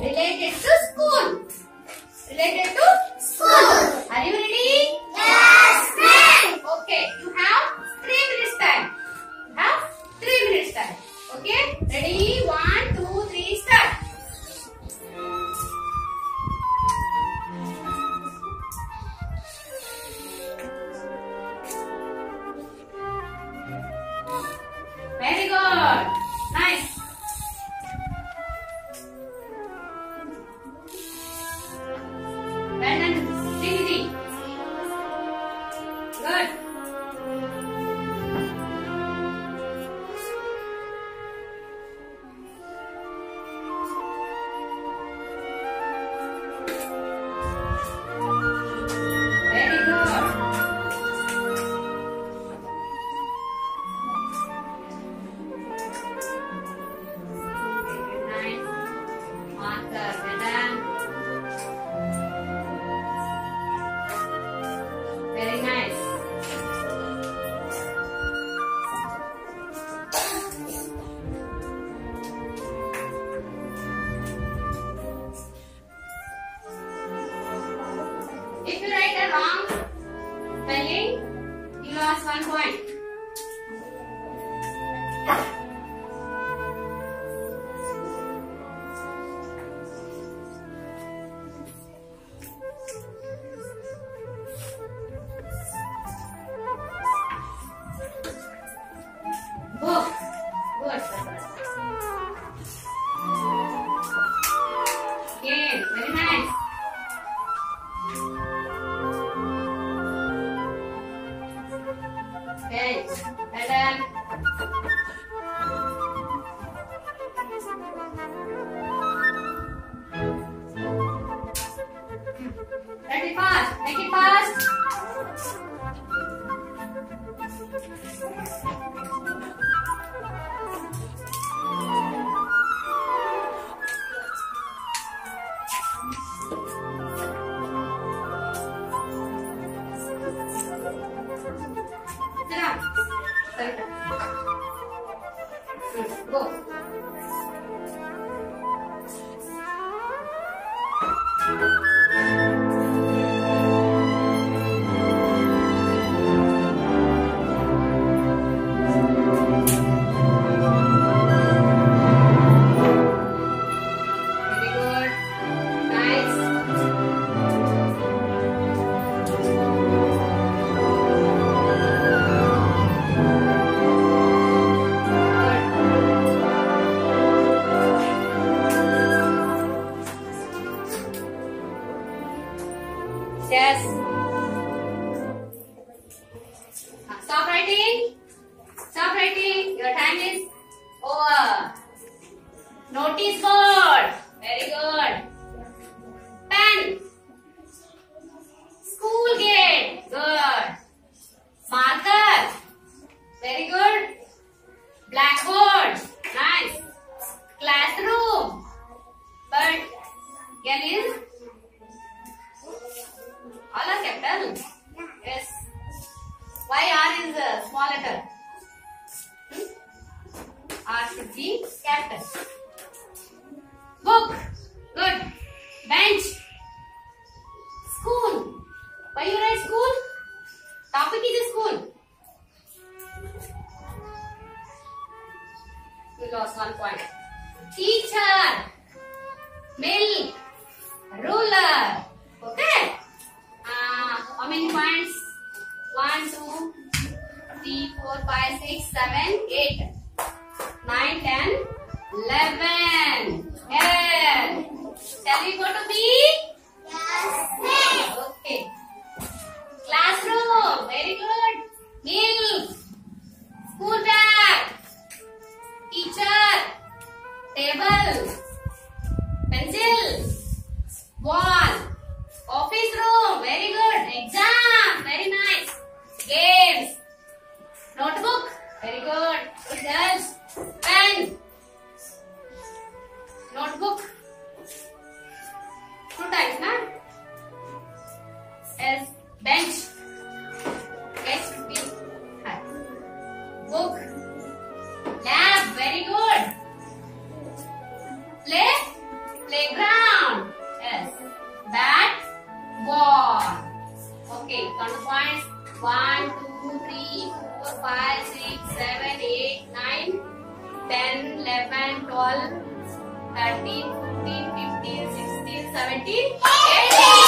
related to school. Related to school. Are you ready? Yes, ma'am. Okay. You have three minutes time. You have three minutes time. Okay. Ready? One, two, three, start. Wrong spelling, you lost one point. Well done. Write it fast. Make it fast. 고! Writing. Stop writing. Your time is over. Notice board. Small letter? R should be capital. Book. Good. Bench. School. Why you write school? Topic is school. You lost one point. Teacher. Milk. Ruler. Okay. Uh, how many points? One, two, three four five six seven eight Playground. Yes. Bat, ball. Okay, count points. 1, 2, 3, 4, 5, 6, 7, 8, 9, 10, 11, 12, 13, 15, 16, 17, 18.